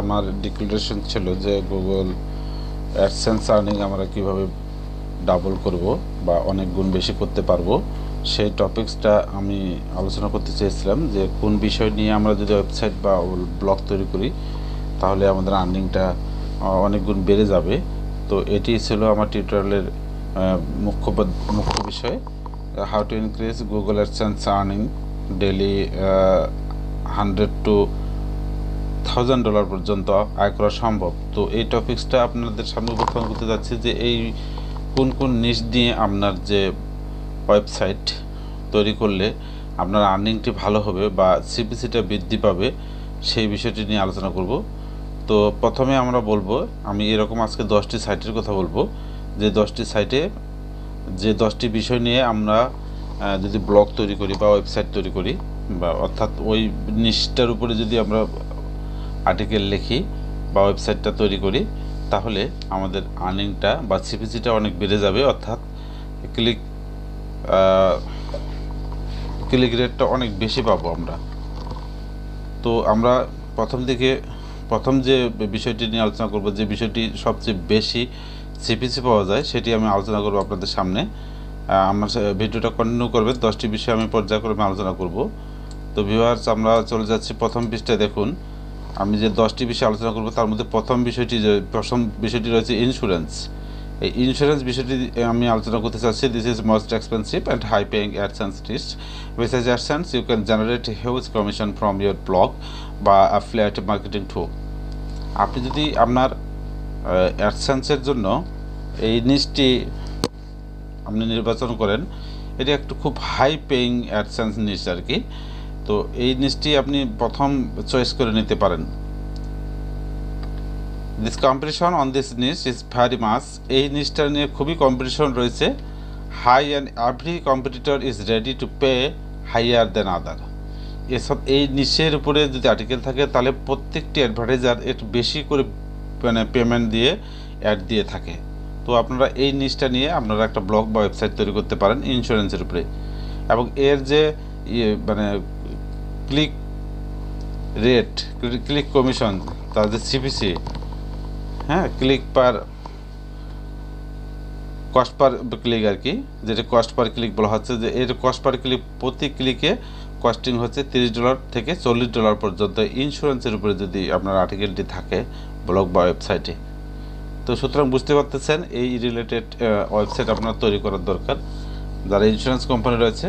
আমার ডিক্লারেশন ছিল যে গুগল অ্যাডসেন্স আর্নিং আমরা কীভাবে ডাবল করব বা অনেক গুণ বেশি করতে পারব, সেই টপিকসটা আমি আলোচনা করতে চেয়েছিলাম যে কোন বিষয় নিয়ে আমরা যদি ওয়েবসাইট বা ব্লগ তৈরি করি, তাহলে আমাদের আর্নিংটা অনেক গুণ বেড়ে যাবে। তো এটি ছিল আমার টিউটোরিয়ালের মুখ্য মুখ্য বিষয় how to increase Google AdSense earning daily hundred to thousand dollar পর্যন্ত আয় করা সম্ভব। তো এই টপিক্সটা আপনাদের সামনে উপস্থাপন করতে যাচ্ছি যে এই কোন কোন নিশ দিয়ে আপনার যে ওয়েবসাইট তৈরি করলে আপনার আর্নিংটি ভালো হবে বা সিপিসিটা বৃদ্ধি পাবে, সেই বিষয়টি নিয়ে আলোচনা করব। তো প্রথমে আমরা বলব, আমি এরকম আজকে দশটি সাইটের কথা বলব। যে দশটি সাইটে যে দশটি বিষয় নিয়ে আমরা যদি ব্লগ তৈরি করি বা ওয়েবসাইট তৈরি করি, বা অর্থাৎ ওই নিশটার উপরে যদি আমরা আর্টিকেল লিখি বা ওয়েবসাইটটা তৈরি করি, তাহলে আমাদের আর্নিংটা বা সিপিসিটা অনেক বেড়ে যাবে, অর্থাৎ ক্লিক ক্লিক রেটটা অনেক বেশি পাবো আমরা। তো আমরা প্রথম দিকে, প্রথম যে বিষয়টি নিয়ে আলোচনা করব, যে বিষয়টি সবচেয়ে বেশি সিপিসি পাওয়া যায়, সেটি আমি আলোচনা করব আপনাদের সামনে। আমার ভিডিওটা কন্টিনিউ করবে দশটি বিষয় আমি পর্যায়ক্রমে আলোচনা করব। তো ভিউয়ার্স আমরা চলে যাচ্ছি প্রথম পৃষ্ঠায়, দেখুন। আমি যে দশটি বিষয় আলোচনা করব, তার মধ্যে প্রথম বিষয়টি প্রথম বিষয়টি রয়েছে ইন্স্যুরেন্স এই ইন্স্যুরেন্স বিষয়টি আমি আলোচনা করতে চাচ্ছি this is most expensive and high paying AdSense list as AdSense you can generate huge commission from your blog বা অ্যাফিলিয়েট মার্কেটিং থ্রু আপনি যদি আপনার অ্যাডসেন্সের জন্য এই নিচটি আপনি নির্বাচন করেন, এটি একটু খুব হাই পেইং অ্যাডসেন্স নিচ আর কি। তো এই জিনিসটি আপনি প্রথম চয়েস করে নিতে পারেন। This competition on this niche is very much এই জিনিসটা নিয়ে খুবই কম্পিটিশন রয়েছে। High and every competitor is ready to pay higher than other এসব এই নিচের উপরে যদি আর্টিকেল থাকে, তাহলে প্রত্যেকটি অ্যাডভার্টাইজার একটু বেশি করে মানে পেমেন্ট দিয়ে অ্যাড দিয়ে থাকে। তো আপনারা এই নিচটা নিয়ে আপনারা একটা ব্লগ বা ওয়েবসাইট তৈরি করতে পারেন ইন্স্যুরেন্সের উপরে। এবং এর যে ইয়ে মানে ক্লিক রেট ক্লিক কমিশন যে সিপিসি হ্যাঁ click per cost per click আর কি, যেটা কস্ট পার ক্লিক বলা হচ্ছে, যে এর কস্ট পার ক্লিক প্রতি ক্লিকে কস্টিং হচ্ছে তিরিশ ডলার থেকে চল্লিশ ডলার পর্যন্ত। ইন্স্যুরেন্সের উপরে যদি আপনার আর্টিকেলটি থাকে ব্লগ বা ওয়েবসাইটে তো সুতরাং বুঝতে পারতেছেন, এই রিলেটেড ওয়েবসাইট আপনার তৈরি করার দরকার। যারা ইন্স্যুরেন্স কোম্পানি রয়েছে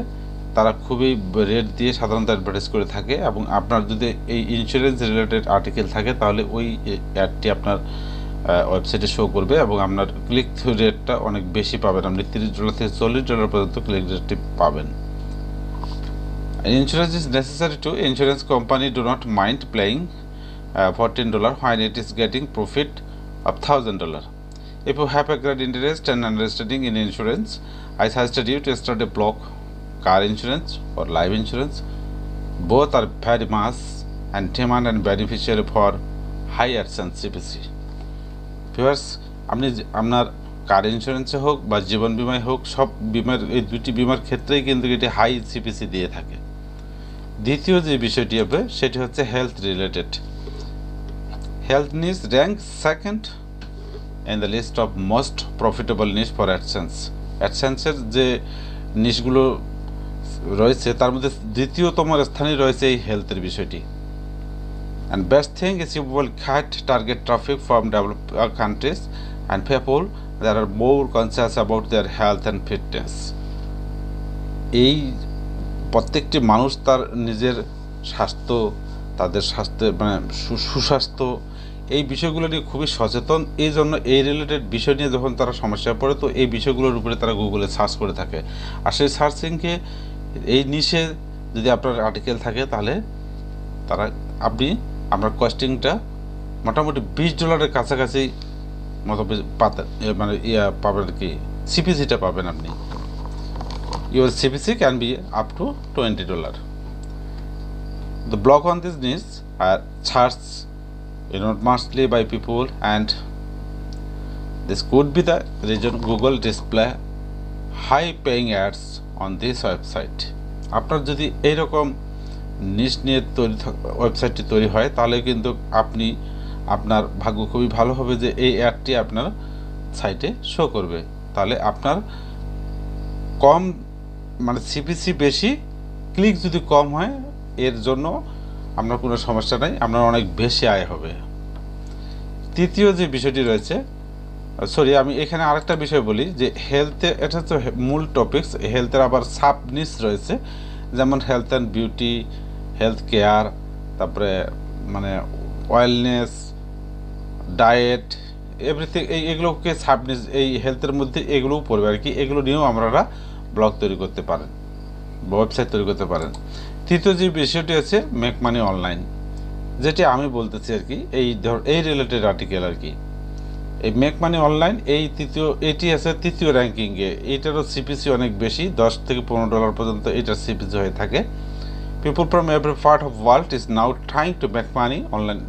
তারা খুবই রেট দিয়ে সাধারণত অ্যাডভার্টাইজ করে থাকে এবং আপনার যদি এই ইন্স্যুরেন্স রিলেটেড আর্টিকেল থাকে, তাহলে ওই অ্যাডটি আপনার ওয়েবসাইটে শো করবে এবং আপনার ক্লিক থ্রু রেটটা অনেক বেশি পাবেন। আপনি তিরিশ ডলার থেকে চল্লিশ ডলার পর্যন্ত ক্লিক রেটটি পাবেন। Insurance is necessary to insurance company do not mind playing fourteen dollar when it is getting profit of thousand dollar if you have a great interest and understanding in insurance I suggested you to start a blog car insurance or life insurance. Both are very mass and demand and beneficial for higher CPC. Viewers আপনি আপনার কার ইন্স্যুরেন্সে হোক বা জীবন বিমায় হোক, সব বিমার, এই দুটি বিমার ক্ষেত্রেই কিন্তু এটি হাই সিপিসি দিয়ে থাকে দ্বিতীয় যে বিষয়টি হবে, সেটি হচ্ছে health related health niche rank second in the list of most profitable niche for AdSense অ্যাডসেন্সের যে নিশগুলো রয়েছে, তার মধ্যে দ্বিতীয়তম স্থানে রয়েছে এই হেলথের বিষয়টি। And best thing is you will cut target traffic from develop countries and and there are more more conscious about health and fitness এই প্রত্যেকটি মানুষ তার নিজের স্বাস্থ্য, তাদের স্বাস্থ্যের মানে সুস্বাস্থ্য, এই বিষয়গুলো নিয়ে খুবই সচেতন। এই জন্য এই রিলেটেড বিষয় নিয়ে যখন তারা সমস্যায় পড়ে, তো এই বিষয়গুলোর উপরে তারা গুগলে সার্চ করে থাকে। আর সেই সার্চিংকে এই নিচে যদি আপনার আর্টিকেল থাকে তাহলে তারা আপনি, আপনার কস্টিংটা মোটামুটি বিশ ডলারের কাছাকাছি মতো পাতেন মানে ইয়া পাবেন আর কি সিপিসিটা পাবেন আপনি। Your CPC can be up to twenty dollar the blog on this niche are searches you note mostly by people and this could be the reason Google display high paying ads on this website আপনার যদি এইরকম নিশ নিয়ে তৈরি ওয়েবসাইটটি তৈরি হয়, তাহলে কিন্তু আপনি, আপনার ভাগ্য খুবই ভালো হবে যে এই অ্যাডটি আপনার সাইটে শো করবে। তাহলে আপনার কম মানে সিপিসি বেশি ক্লিক যদি কম হয়, এর জন্য আপনার কোনো সমস্যা নাই, আপনার অনেক বেশি আয় হবে। তৃতীয় যে বিষয়টি রয়েছে সরি আমি এখানে আরেকটা বিষয় বলি যে হেলথে এটা হচ্ছে মূল টপিকস হেলথের আবার সাব নিস রয়েছে, যেমন health and beauty health care তারপরে মানে ওয়েলনেস ডায়েট এভরিথিং এই এগুলোকে সাবনিস এই হেলথের মধ্যে এগুলোও পড়বে আর কি, এগুলো নিয়েও আপনারা ব্লগ তৈরি করতে পারেন ওয়েবসাইট তৈরি করতে পারেন। তৃতীয় যে বিষয়টি আছে মেক মানি অনলাইন যেটি আমি বলতেছি আর কি, এই ধর, এই রিলেটেড আর্টিকেল আর কি। এই মেক মানি অনলাইন এই তৃতীয়, এটি আছে তৃতীয় র্যাঙ্কিংয়ে এটারও সিপিসি অনেক বেশি, দশ থেকে পনেরো ডলার পর্যন্ত এটার সিপিসি হয়ে থাকে। People from every part of world is now trying to make money online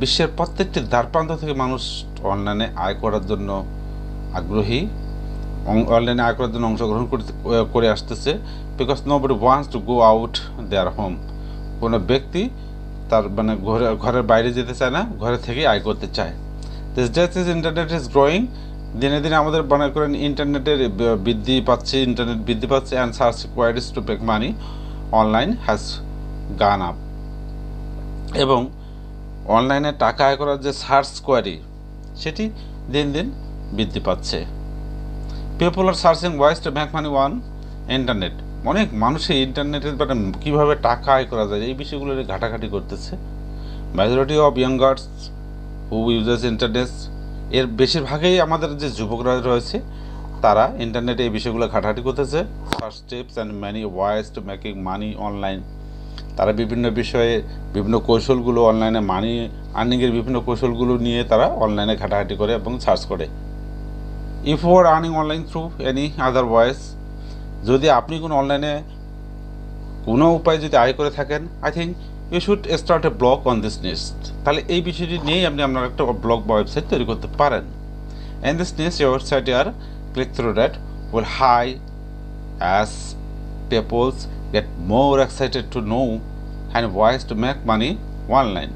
বিশ্বের প্রত্যেকটি দ্বারপ্রান্ত থেকে মানুষ অনলাইনে আয় করার জন্য আগ্রহী। অনলাইনে আয় করার জন্য অংশগ্রহণ করতে, করে আসতেছে। Because nobody wants to go out their home কোনো ব্যক্তি তার মানে ঘরে, ঘরের বাইরে যেতে চায় না, ঘরে থেকেই আয় করতে চায়। These days is internet is growing দিনে দিনে আমাদের মনে করেন ইন্টারনেটের বৃদ্ধি পাচ্ছে ইন্টারনেট বৃদ্ধি পাচ্ছে and search queries to make money online has gone up এবং অনলাইনে টাকা আয় করার যে সার্চ কোয়ারি সেটি দিন দিন বৃদ্ধি পাচ্ছে। People are searching ways to bank money on internet অনেক মানুষই ইন্টারনেটের মানে কীভাবে টাকা আয় করা যায়, এই বিষয়গুলো ঘাটাঘাটি করতেছে। Majority of youngers who uses internet এর বেশিরভাগই আমাদের যে যুবকরা রয়েছে, তারা ইন্টারনেটে এই বিষয়গুলো ঘাটাঘাটি করতেছে। First steps and many ways to making money online তারা বিভিন্ন বিষয়ে বিভিন্ন কৌশলগুলো অনলাইনে মানি আর্নিংয়ের বিভিন্ন কৌশলগুলো নিয়ে তারা অনলাইনে ঘাটাঘাটি করে এবং সার্চ করে। If we're earning online through any other ways যদি আপনি কোনো অনলাইনে কোনো উপায় যদি আয় করে থাকেন I think you should start a blog on this niche তাহলে এই বিষয়টি নিয়েই আপনি আপনার একটা ব্লগ বা ওয়েবসাইট তৈরি করতে পারেন। In this niche your website are click through that will high as peoples get more excited to know and ways to make money online.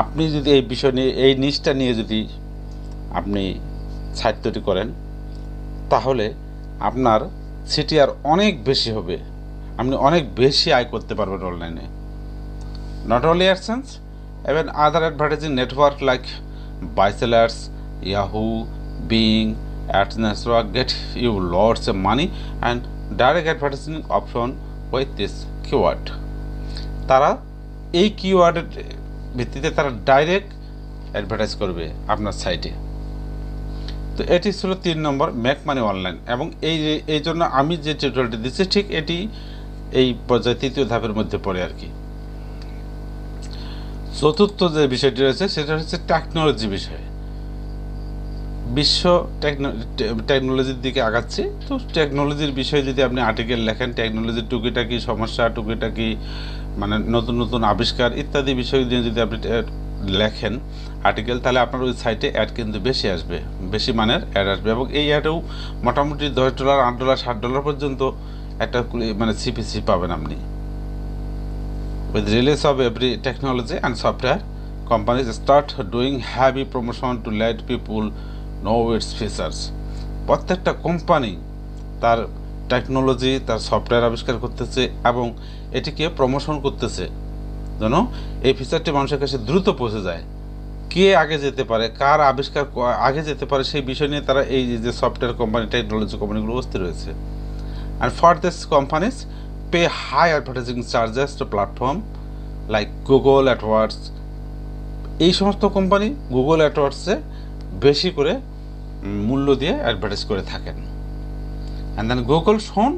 আপনি যদি এই বিষয় নিয়ে, এই নিচটা নিয়ে যদি আপনি সাইট তৈরি করেন, তাহলে আপনার সিটি আর অনেক বেশি হবে। আপনি অনেক বেশি আয় করতে পারবেন অনলাইনে not only AdSense even other advertising network like Byselers, Yahoo, Bing, Ads Network get you lots of money and direct advertising option with this keyword. তারা এই কিওয়ার্ডের ভিত্তিতে তারা ডাইরেক্ট অ্যাডভার্টাইজ করবে আপনার সাইটে তো এটি ছিল তিন নম্বর ম্যাক মানি অনলাইন এবং এই এই জন্য আমি যে টিউটোরিয়ালটি দিচ্ছি ঠিক এটি এই পর্যায়ে তৃতীয় ধাপের মধ্যে পড়ে আর কি। চতুর্থ যে বিষয়টি রয়েছে, সেটা হচ্ছে টেকনোলজি বিষয়। বিশ্ব টেকনোলজির দিকে আগাচ্ছে। তো টেকনোলজির বিষয়ে যদি আপনি আর্টিকেল লেখেন টেকনোলজির টুকিটাকি, সমস্যা টুকিটাকি মানে নতুন নতুন আবিষ্কার ইত্যাদি বিষয় নিয়ে যদি আপনি লেখেন আর্টিকেল তাহলে আপনার ওই সাইটে অ্যাড কিন্তু বেশি আসবে, বেশি মানের অ্যাড আসবে। এবং এই অ্যাডেও মোটামুটি দশ ডলার, আট ডলার ষাট ডলার পর্যন্ত একটা মানে সিপিসি পাবেন আপনি। With release of every technology and software, companies start doing heavy promotion to let people know its features. প্রত্যেকটা কোম্পানি তার টেকনোলজি তার সফটওয়্যার আবিষ্কার করতেছে এবং এটিকে প্রমোশন করতেছে। যেন এই ফিচারটি মানুষের কাছে দ্রুত পৌঁছে যায়। কে আগে যেতে পারে কার আবিষ্কার আগে যেতে পারে সেই বিষয় নিয়ে তারা এই যে সফটওয়্যার কোম্পানি টেকনোলজি কোম্পানিগুলো অস্থির রয়েছে and for this companies pay high advertising charges to platform like Google AdWords. এই সমস্ত কোম্পানি গুগল অ্যাডওয়ার্ডসে বেশি করে মূল্য দিয়ে অ্যাডভার্টাইজ করে থাকেন। And then Google shown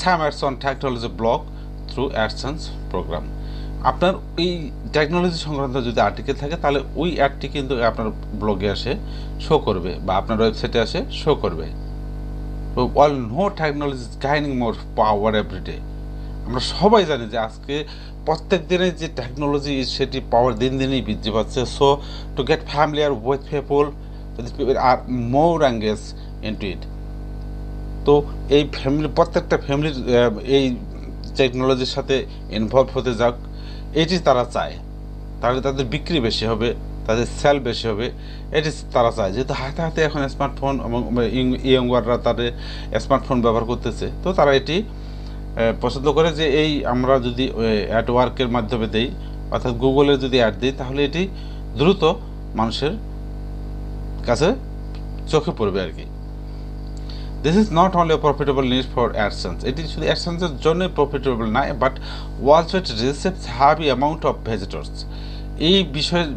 some ads on technology blog through AdSense program আপনার এই টেকনোলজি সংক্রান্ত যদি আর্টিকেল থাকে, তাহলে ওই অ্যাডটি কিন্তু আপনার ব্লগে আসে শো করবে বা আপনার ওয়েবসাইটে আসে শো করবে। All know technology is gaining more power everyday আমরা সবাই জানি যে আজকে প্রত্যেক দিনের যে টেকনোলজি সেটি পাওয়ার দিন দিনই বৃদ্ধি পাচ্ছে। So to get familiar with people are more engage into it তো এই ফ্যামিলি প্রত্যেকটা ফ্যামিলির এই টেকনোলজির সাথে ইনভলভ হতে যাক। এটি তারা চায়। তাহলে তাদের বিক্রি বেশি হবে। তাদের সেল বেশি হবে। এটি তারা চায়। যেহেতু হাতে হাতে এখন স্মার্টফোন এবং ইয়ংওয়াররা তাদের স্মার্টফোন ব্যবহার করতেছে, তো তারা এটি পছন্দ করে যে এই আমরা যদি অ্যাডওয়ার্কের মাধ্যমে দেই, অর্থাৎ গুগলে যদি অ্যাড দিই, তাহলে এটি দ্রুত মানুষের কাছে চোখে পড়বে আর কি। This is not only profitable news for AdSense এটি শুধু অ্যাডসেন্সের জন্যই প্রফিটেবল নয় but it receives heavy amount of visitors এই বিষয়ের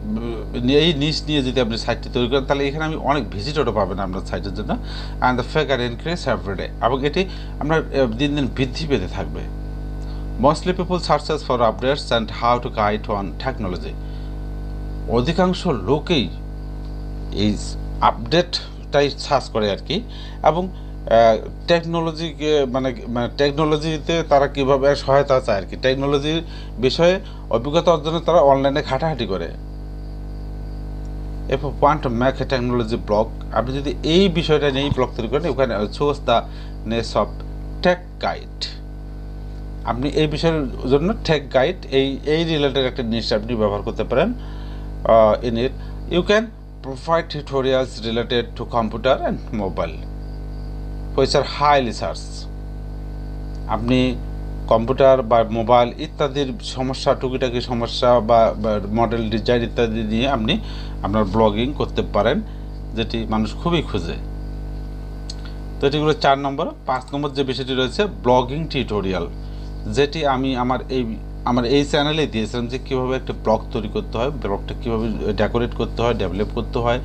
এই নিচ নিয়ে যদি আপনি সাইটটি তৈরি করেন, তাহলে এখানে আমি অনেক ভিজিটরও পাবেন আপনার সাইটের জন্য। And the fake are increase everyday এবং এটি আপনার দিন দিন বৃদ্ধি পেতে থাকবে। Mostly people searches for updates and how to guide on technology অধিকাংশ লোকেই এই আপডেটটাই সার্চ করে আর কি। এবং টেকনোলজিকে মানে টেকনোলজিতে তারা কীভাবে সহায়তা চায় আর কি? টেকনোলজির বিষয়ে অভিজ্ঞতা অর্জনে তারা অনলাইনে ঘাটাঘাটি করে। If want make technology blog আপনি যদি এই বিষয়টা নিয়েই ব্লগ তৈরি করেন ওখানে choose the niche of tech guide আপনি এই বিষয়ের জন্য টেক গাইড এই এই রিলেটেড একটা জিনিস আপনি ব্যবহার করতে পারেন in it you can provide tutorials related to computer and mobile which are highly search আপনি কম্পিউটার বা মোবাইল ইত্যাদির সমস্যা, টুকিটাকি সমস্যা বা মডেল ডিজাইন ইত্যাদি নিয়ে আপনি আপনার ব্লগিং করতে পারেন, যেটি মানুষ খুবই খুঁজে। তো এটিগুলো চার নম্বর। পাঁচ নম্বর যে বিষয়টি রয়েছে ব্লগিং টিউটোরিয়াল যেটি আমি আমার এই আমার এই চ্যানেলে দিয়েছিলাম যে কীভাবে একটা ব্লগ তৈরি করতে হয় ব্লগটা কীভাবে ডেকোরেট করতে হয় ডেভেলপ করতে হয়,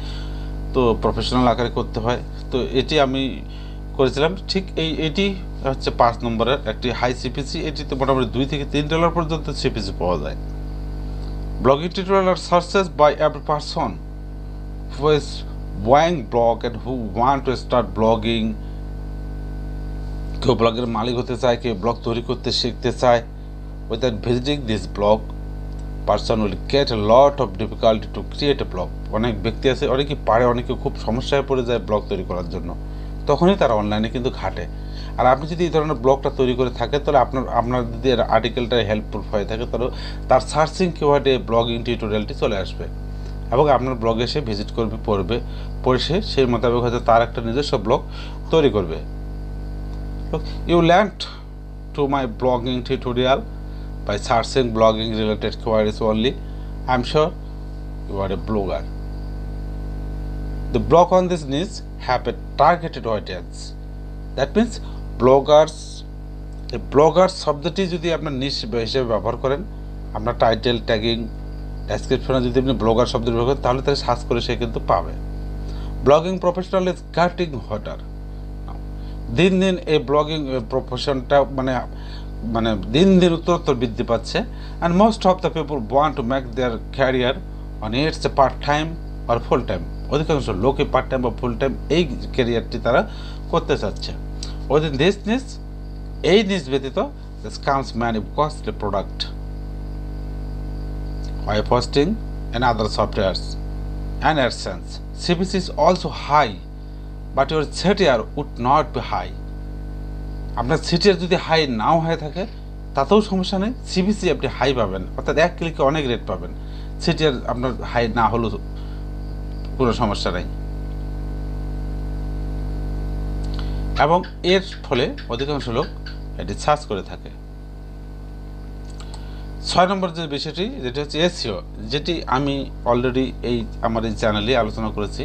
তো প্রফেশনাল আকারে করতে হয়। তো এটি আমি করেছিলাম, ঠিক এই, এটি হচ্ছে পাঁচ নম্বরের একটি হাই সিপিসি এটিতে মোটামুটি দুই থেকে তিন ডলার পর্যন্ত সিপিসি পাওয়া যায়। Blogging tutorial are searches by every person who is ওয়াইং blog and who want to start blogging কেউ ব্লগের মালিক হতে চায়, কেউ ব্লগ তৈরি করতে শিখতে চায় without visiting this blog person will get a lot of difficulty to create a blog অনেক ব্যক্তি আছে অনেকে পারে, অনেকে খুব সমস্যায় পড়ে যায় ব্লগ তৈরি করার জন্য। তখনই তারা অনলাইনে কিন্তু ঘাটে। আর আপনি যদি এই ধরনের ব্লগটা তৈরি করে থাকেন তাহলে আপনার আপনার যদি আর্টিকেলটা হেল্পফুল হয়ে থাকে তাহলে তার সার্চিং কিওয়ার্ডে ব্লগিং টিউটোরিয়ালটি চলে আসবে। এবং আপনার ব্লগে সে ভিজিট করবে পড়বে পড়ে সে সেই মোতাবেক হয়তো তার একটা নিজস্ব ব্লগ তৈরি করবে। You land to my blogging tutorial by searching blogging related queries only, I'm sure you are a blogger. The blog on this niche have a targeted audience. That means bloggers এই blogger শব্দটি যদি আপনার নিশ হিসেবে ব্যবহার করেন, আপনার title tagging ডেসক্রিপশনে যদি আপনি ব্লগার শব্দ ব্যবহার করেন, তাহলে তাকে সার্চ করে সে কিন্তু পাবে। Blogging professional is getting hotter দিন দিন এই ব্লগিং প্রফেশনটা মানে মানে দিন দিন উত্তরোত্তর বৃদ্ধি পাচ্ছে and most of the people want to make their career on its a part time or full time অধিকাংশ লোকে পার্ট টাইম বা ফুল টাইম এই ক্যারিয়ারটি তারা করতে চাচ্ছে। ওদিন দিস নিস এই নিস ব্যতীত scams man costly product why posting and other softwares and AdSense CPC is also high but your CTR would not be high আপনার সিটির যদি হাই নাও হয়ে থাকে, তাতেও সমস্যা নেই। সিবিসি আপনি হাই পাবেন। অর্থাৎ এক ক্লিকে অনেক রেট পাবেন। সিটির আপনার হাই না হলেও কোনো সমস্যা নেই। এবং এর ফলে অধিকাংশ লোক এটি সার্চ করে থাকে। ছয় নম্বর যে বিষয়টি, যেটি হচ্ছে এসিও যেটি আমি অলরেডি এই আমার এই চ্যানেলে আলোচনা করেছি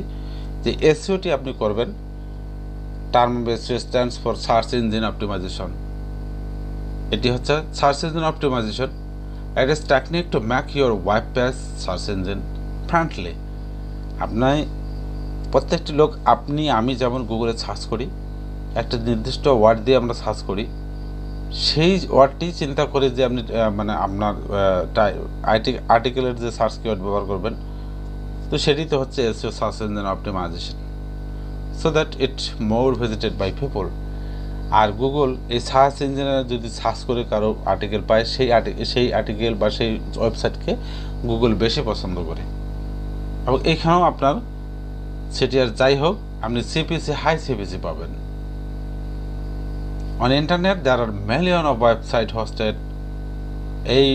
যে এসিওটি আপনি করবেন term SEO stands for search engine optimization এটি হচ্ছে search engine optimization it is technique to make your web page search engine friendly আপনার প্রত্যেকটি লোক আপনি, আমি যেমন গুগলে সার্চ করি, একটা নির্দিষ্ট ওয়ার্ড দিয়ে আমরা সার্চ করি, সেই ওয়ার্ডটি চিন্তা করে যে আপনি মানে আপনার আইটি আর্টিকেলের যে সার্চ কিওয়ার্ড ব্যবহার করবেন, তো সেটি তো হচ্ছে SEO search engine optimization so that it more visited by people or Google এই সার্চ ইঞ্জিনে যদি সার্চ করে কারও আর্টিকেল পায়, সেই সেই আর্টিকেল বা সেই ওয়েবসাইটকে গুগল বেশি পছন্দ করে। এবং এখানেও আপনার সেটি আর যাই হোক আপনি সিপিসি হাই সিপিসি পাবেন। On internet, there are million of website hosted. এই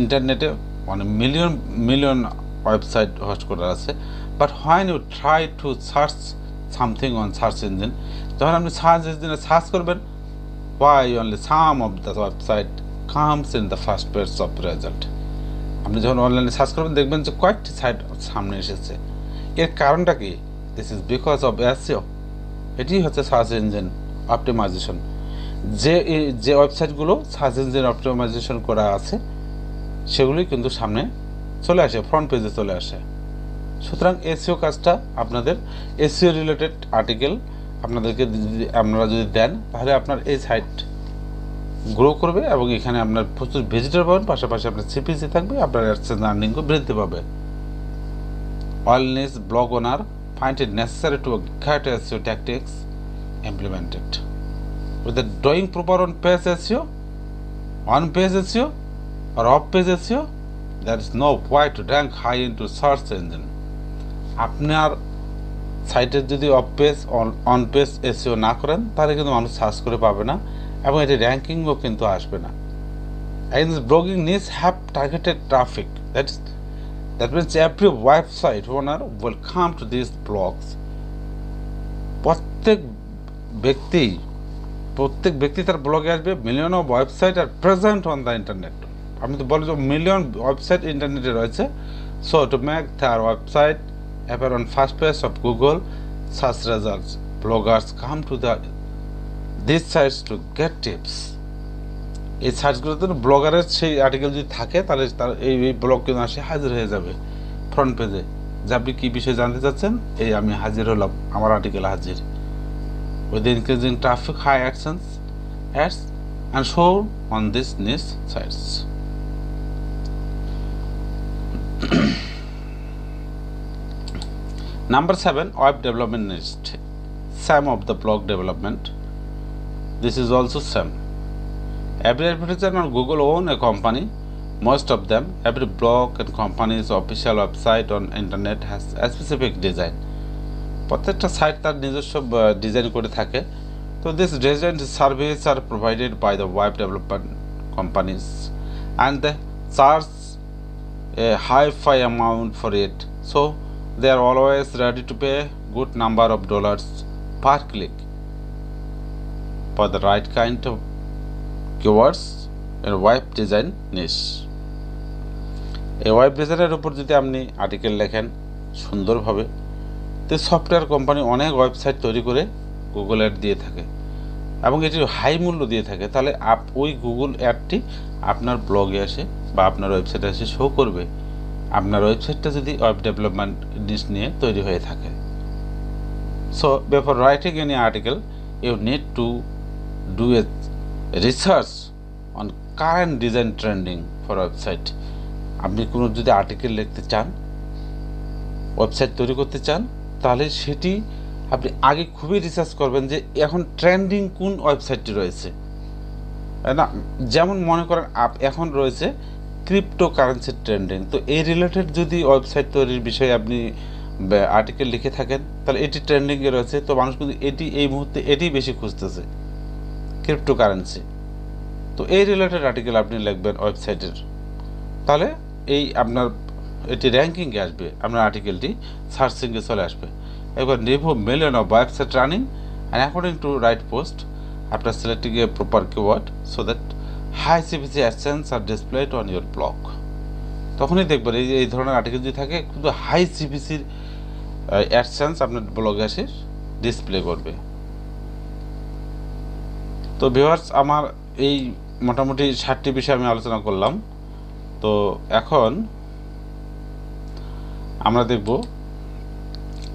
ইন্টারনেটে মানে মিলিয়ন মিলিয়ন ওয়েবসাইট হোস্ট করা আছে। But when you try to search something on search engine যখন আপনি সার্চ ইঞ্জিনে সার্চ করবেন why only some of the website comes in the first page of result আপনি যখন অনলাইনে সার্চ করবেন, দেখবেন যে কয়েকটি সাইট সামনে এসেছে। এর কারণটা কি? This is because of SEO এটি হচ্ছে সার্চ ইঞ্জিন অপটিমাইজেশন যে যে ওয়েবসাইটগুলো সার্চ ইঞ্জিন অপটিমাইজেশন করা আছে, সেগুলি কিন্তু সামনে চলে আসে ফ্রন্ট পেজে চলে আসে। সুতরাং এসিও কাজটা আপনাদের এসিও রিলেটেড আর্টিকেল আপনাদেরকে আপনারা যদি দেন, তাহলে আপনার এই সাইট গ্রো করবে এবং এখানে আপনার প্রচুর ভিজিটার পাবেন, পাশাপাশি আপনার সিপিসি থাকবে, আপনার অ্যাডসেন্স আর্নিংও বৃদ্ধি পাবে। Wellness blog owner find it necessary to get SEO tactics implemented with the drawing proper on page SEO on page S U R off page SEO you there is no way to rank high in to search engine আপনার সাইটের যদি off page on on page SEO না করেন, তাহলে কিন্তু মানুষ search করে পাবে না। এবং এটি র্যাঙ্কিংও কিন্তু আসবে না। Blogging needs have targeted traffic. That is, that means every website owner will come to these blogs. প্রত্যেক ব্যক্তি প্রত্যেক ব্যক্তি তার ব্লগে আসবে million of website are present on the internet আমি তো বলি যে মিলিয়ন ওয়েবসাইট ইন্টারনেটে রয়েছে। সো টু মেক তার website appear on first page of Google search results bloggers come to the this sites to get tips এই সার্চগুলোতে ব্লগারের সেই আর্টিকেল যদি থাকে তাহলে তার এই ব্লগ কিন্তু আসে হাজির হয়ে যাবে ফ্রন্ট পেজে যে আপনি কী বিষয়ে জানতে চাচ্ছেন এই আমি হাজির হলাম আমার আর্টিকেল হাজির with increasing traffic high actions ads and show on this niche sites Number seven, web development list. SAM of the blog development. This is also SAM. Every advertiser on Google own a company. Most of them, every blog and company's official website on internet has a specific design. প্রত্যেকটা site তার নিজস্ব design করে থাকে তো this design service R provided by the web development companies and they charge a hi fi amount for it so they are always ready to pay good number of dollars per click for the right kind of keywords in web design niche. এই web ডিজাইনের উপর যদি আপনি article লেখেন সুন্দরভাবে, তো software company অনেক website তৈরি করে গুগল অ্যাড দিয়ে থাকে এবং এটির হাই মূল্য দিয়ে থাকে। তাহলে আপ, ওই গুগল অ্যাডটি আপনার ব্লগে আসে বা আপনার ওয়েবসাইটে এসে শো করবে। আপনার ওয়েবসাইটটা যদি ওয়েব ডেভেলপমেন্ট নিস নিয়ে তৈরি হয়ে থাকে। So before writing any article you need to do a research on current design trending for website আপনি কোনো যদি আর্টিকেল লিখতে চান ওয়েবসাইট তৈরি করতে চান, তাহলে সেটি আপনি আগে খুবই রিসার্চ করবেন যে এখন ট্রেন্ডিং কোন ওয়েবসাইটটি রয়েছে। না? যেমন মনে করেন আপ, এখন রয়েছে ক্রিপ্টো কারেন্সির ট্রেন্ডিং তো এই রিলেটেড যদি ওয়েবসাইট তৈরির বিষয়ে আপনি আর্টিকেল লিখে থাকেন, তাহলে এটি ট্রেন্ডিংয়ে রয়েছে। তো মানুষ কিন্তু এটি, এই মুহূর্তে এটি বেশি খুঁজতেছে। ক্রিপ্টো কারেন্সি তো এই রিলেটেড আর্টিকেল আপনি লিখবেন ওয়েবসাইটের তাহলে এই আপনার এটি র্যাঙ্কিংয়ে আসবে, আপনার আর্টিকেলটি সার্চিংয়ে চলে আসবে। এবার নেভো million of website running and according to right post after selecting a proper keyword so that high CPC AdSense are displayed on your blog তখনই দেখবেন এই এই ধরনের আর্টিকেল যদি থাকে, কিন্তু হাই সিপিসির অ্যাডসেন্স আপনার ব্লগে এসে ডিসপ্লে করবে। তো ভিউয়ার্স আমার এই মোটামুটি ষাটটি বিষয়ে আমি আলোচনা করলাম। তো এখন আমরা দেখব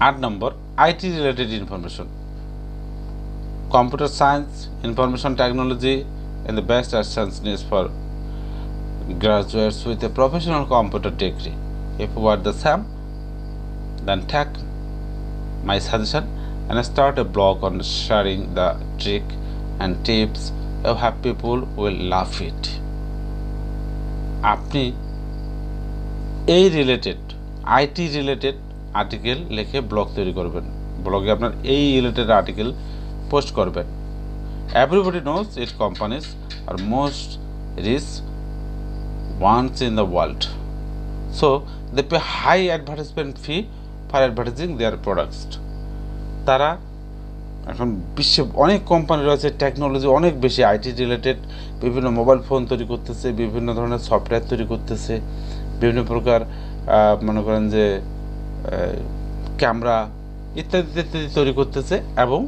আট নম্বর IT related information computer science information technology in the best are science news for graduates with a professional computer degree if we're the same then take my suggestion and start a blog on sharing the trick and tips you have people will love it আপনি এই related IT related article লিখে blog তৈরি করবেন। ব্লগে আপনার এই related article post করবেন। Everybody knows IT companies are most rich ones in the world so they pay high advertisement fee for advertising their products তারা এখন বিশ্বে অনেক কোম্পানি রয়েছে টেকনোলজি অনেক বেশি আইটি রিলেটেড বিভিন্ন মোবাইল ফোন তৈরি করতেছে, বিভিন্ন ধরনের সফটওয়্যার তৈরি করতেছে, বিভিন্ন প্রকার মনে করেন যে ক্যামেরা ইত্যাদি ইত্যাদি তৈরি করতেছে এবং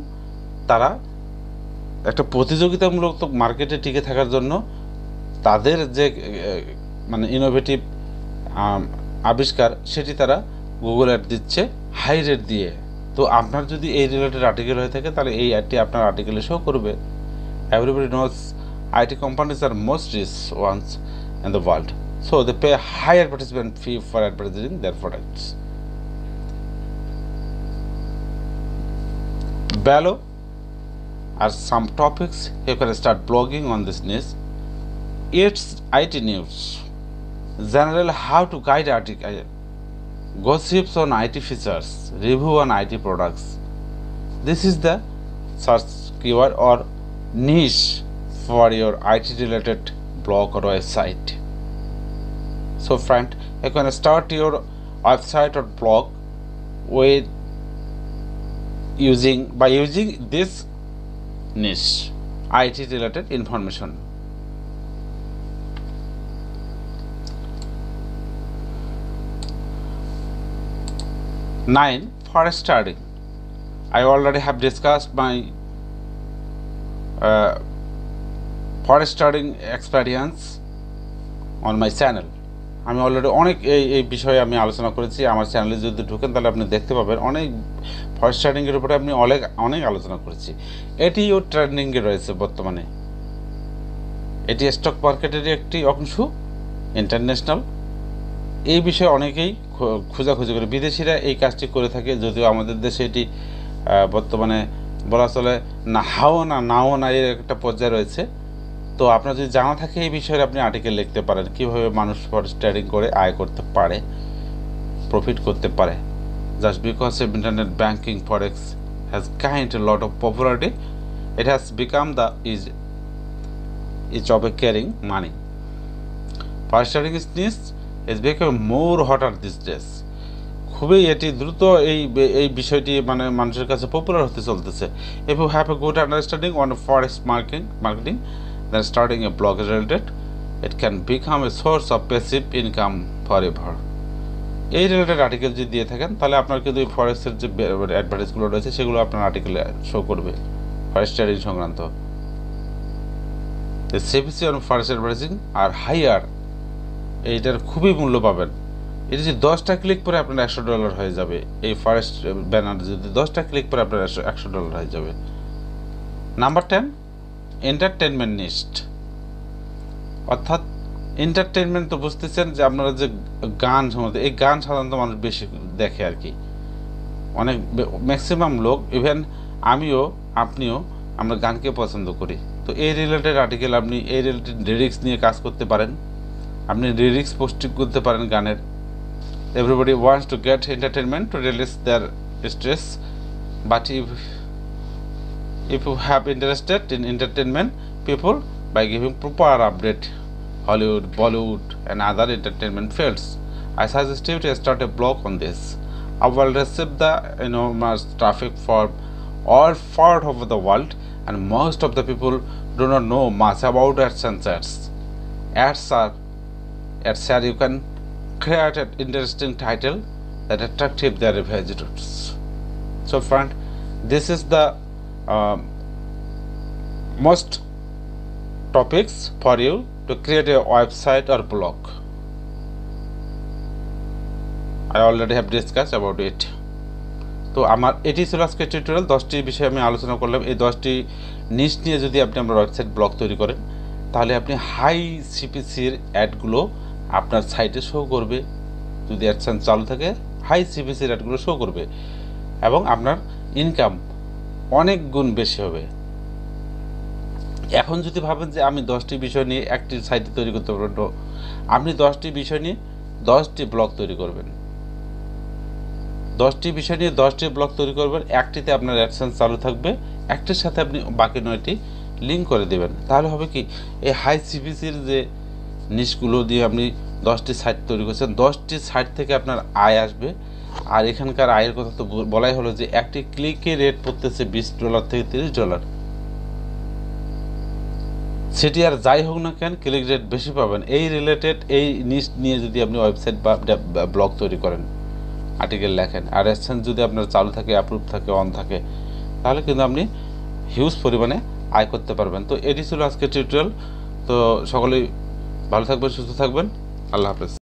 তারা একটা প্রতিযোগিতামূলক তো মার্কেটে টিকে থাকার জন্য তাদের যে মানে ইনোভেটিভ আবিষ্কার, সেটি তারা গুগল অ্যাড দিচ্ছে হাই রেট দিয়ে। তো আপনার যদি এই রিলেটেড আর্টিকেল হয়ে থাকে, তাহলে এই অ্যাডটি আপনার আর্টিকেলে শো করবে। Everybody knows IT companies are most rich ones in the world so they pay high advertisement fee for advertising their products below are some topics you can start blogging on this niche it's IT news. General, how to guide article gossips on IT features review on IT products this is the search keyword or niche for your IT related blog or website so friend you can start your website or blog with using by using this niche IT related information. Nine forest studying. I already have discussed my uh, forest studying experience on my channel. আমি already অনেক এই এই বিষয়ে আমি আলোচনা করেছি আমার চ্যানেলে যদি ঢুকেন তাহলে আপনি দেখতে পাবেন অনেক ফরেস্ট ট্রেডিংয়ের উপরে আপনি অনেক অনেক আলোচনা করেছি এটিও ট্রেন্ডিংয়ে রয়েছে বর্তমানে এটি স্টক মার্কেটেরই একটি অংশ ইন্টারন্যাশনাল এই বিষয়ে অনেকেই খোঁজাখুঁজি করে। বিদেশিরা এই কাজটি করে থাকে, যদিও আমাদের দেশে এটি বর্তমানে বলা চলে না হাও না নাও না এর একটা পর্যায়ে রয়েছে। তো আপনার যদি জানা থাকে এই বিষয়ে আপনি আর্টিকেল লিখতে পারেন, কীভাবে মানুষ ফরেস্ট ট্রেডিং করে আয় করতে পারে প্রফিট করতে পারে। Just because of internet banking forex has kind a lot of popularity it has become the is each of a carrying money. Fast trading is niche is becoming more hotter this days. খুবই এটি দ্রুত এই এই বিষয়টি মানে মানুষের কাছে popular হতে চলতেছে। If you have a good understanding on forest marketing marketing then starting a blog related it can become a source of passive income for ever এই রিলেটেড আর্টিকেল যদি দিয়ে থাকেন, তাহলে আপনার কিন্তু এই ফরেস্টের যে অ্যাডভার্টাইজগুলো রয়েছে, সেগুলো আপনার আর্টিকেলে শো করবে। ফরেস্ট ট্রেডিং সংক্রান্ত। CPC on forest advertising are higher এইটার খুবই মূল্য পাবেন। এটা যদি দশটা ক্লিক করে আপনার একশো ডলার হয়ে যাবে, এই ফরেস্ট ব্যানার যদি দশটা ক্লিক পরে আপনার একশো একশো ডলার হয়ে যাবে। নাম্বার টেন এন্টারটেনমেন্ট নিস্ট অর্থাৎ এন্টারটেনমেন্ট তো বুঝতেছেন যে আপনারা যে গান সম্বন্ধে এই গান সাধারণত মানুষ বেশি দেখে আর কি। অনেক ম্যাক্সিমাম লোক ইভেন আমিও, আপনিও আমরা গানকে পছন্দ করি। তো এই রিলেটেড আর্টিকেল আপনি এই রিলেটেড লিরিক্স নিয়ে কাজ করতে পারেন। আপনি লিরিক্স পোস্টিং করতে পারেন গানের everybody wants to get entertainment to release their stress but if if you have interested in entertainment people by giving proper update hollywood bollywood and other entertainment fields i suggest you to start a blog on this i will receive the enormous traffic from all part of the world and most of the people do not know much about ads and ads ads are ads are you can create an interesting title that attractive their visitors so friend this is the um, most topics for you to create a website or blog I already have discussed about it তো আমার এটি ছিল আজকে tutorial দশটি বিষয়ে আমি আলোচনা করলাম এই দশটি নিশ নিয়ে যদি আপনি আপনার ওয়েবসাইট ব্লগ তৈরি করেন তাহলে আপনি হাই সিপিসির অ্যাডগুলো আপনার সাইটে শো করবে, যদি অ্যাডসেন্স চালু থাকে হাই সিপিসির অ্যাডগুলো শো করবে এবং আপনার ইনকাম অনেক গুণ বেশি হবে। এখন যদি ভাবেন যে আমি দশটি বিষয় নিয়ে একটি সাইট তৈরি করতে পারবেন আপনি দশটি বিষয় নিয়ে দশটি ব্লগ তৈরি করবেন। দশটি বিষয় নিয়ে দশটি ব্লগ তৈরি করবেন, একটিতে আপনার অ্যাডসেন্স চালু থাকবে, একটির সাথে আপনি বাকি নয়টি লিঙ্ক করে দেবেন। তাহলে হবে কি, এই হাই সিপিসির যে নিশগুলো দিয়ে আপনি দশটি সাইট তৈরি করছেন দশটি সাইট থেকে আপনার আয় আসবে। আর এখানকার আয়ের কথা তো বলাই হলো যে একটি ক্লিকে রেট পড়তেছে বিশ ডলার থেকে তিরিশ ডলার সেটি আর যাই হোক না কেন ক্লিক রেট বেশি পাবেন। এই রিলেটেড এই নিশ নিয়ে যদি আপনি ওয়েবসাইট বা ব্লগ তৈরি করেন আর্টিকেল লেখেন, আর এসেন্স যদি আপনার চালু থাকে অ্যাপ্রুভ থাকে অন থাকে, তাহলে কিন্তু আপনি হিউজ পরিমাণে আয় করতে পারবেন। তো এটি ছিল আজকে টিউটোরিয়াল তো সকলেই ভালো থাকবেন, সুস্থ থাকবেন। আল্লাহ হাফেজ।